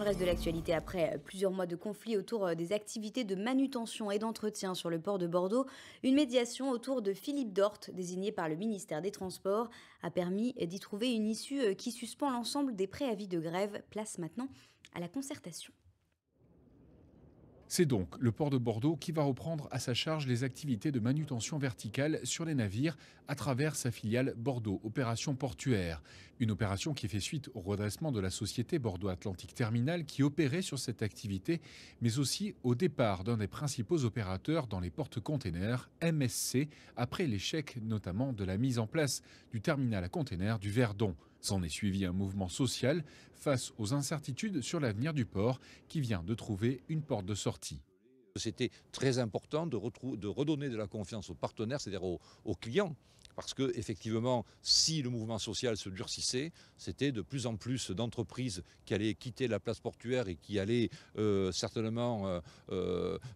le reste de l'actualité, après plusieurs mois de conflit autour euh, des activités de manutention et d'entretien sur le port de Bordeaux, une médiation autour de Philippe Dort, désigné par le ministère des Transports, a permis d'y trouver une issue euh, qui suspend l'ensemble des préavis de grève. Place maintenant à la concertation. C'est donc le port de Bordeaux qui va reprendre à sa charge les activités de manutention verticale sur les navires à travers sa filiale Bordeaux Opération Portuaire. Une opération qui fait suite au redressement de la société Bordeaux Atlantique Terminal qui opérait sur cette activité, mais aussi au départ d'un des principaux opérateurs dans les porte-containers, MSC, après l'échec notamment de la mise en place du terminal à containers du Verdon. S'en est suivi un mouvement social face aux incertitudes sur l'avenir du port qui vient de trouver une porte de sortie. C'était très important de, redonner de la confiance aux partenaires, c'est-à-dire aux, clients. Parce que effectivement, si le mouvement social se durcissait, c'était de plus en plus d'entreprises qui allaient quitter la place portuaire et qui allaient euh, certainement euh,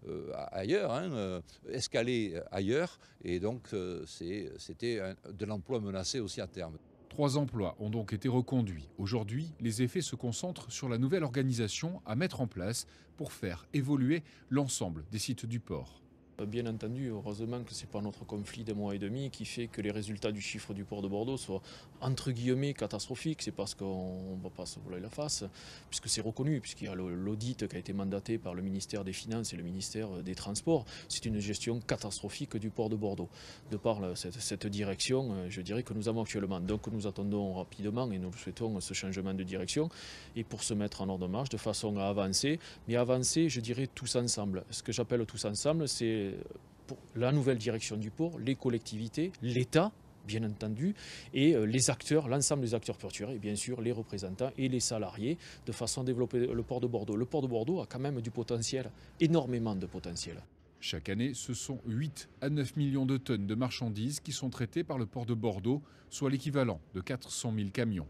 euh, ailleurs, hein, escaler ailleurs. Et donc, c'était de l'emploi menacé aussi à terme. Trois emplois ont donc été reconduits. Aujourd'hui, les effets se concentrent sur la nouvelle organisation à mettre en place pour faire évoluer l'ensemble des sites du port. Bien entendu, heureusement que ce n'est pas notre conflit des mois et demi qui fait que les résultats du chiffre du port de Bordeaux soient entre guillemets catastrophiques. C'est parce qu'on ne va pas se voler la face, puisque c'est reconnu, puisqu'il y a l'audit qui a été mandaté par le ministère des Finances et le ministère des Transports. C'est une gestion catastrophique du port de Bordeaux. De par cette, cette, direction, euh, je dirais que nous avons actuellement. Donc nous attendons rapidement et nous souhaitons ce changement de direction et pour se mettre en ordre de marche de façon à avancer, mais avancer, je dirais, tous ensemble. Ce que j'appelle tous ensemble, c'est pour la nouvelle direction du port, les collectivités, l'État, bien entendu, et euh, les acteurs, l'ensemble des acteurs portuaires, et bien sûr les représentants et les salariés, de façon à développer le port de Bordeaux. Le port de Bordeaux a quand même du potentiel, énormément de potentiel. Chaque année, ce sont 8 à 9 millions de tonnes de marchandises qui sont traitées par le port de Bordeaux, soit l'équivalent de 400 000 camions.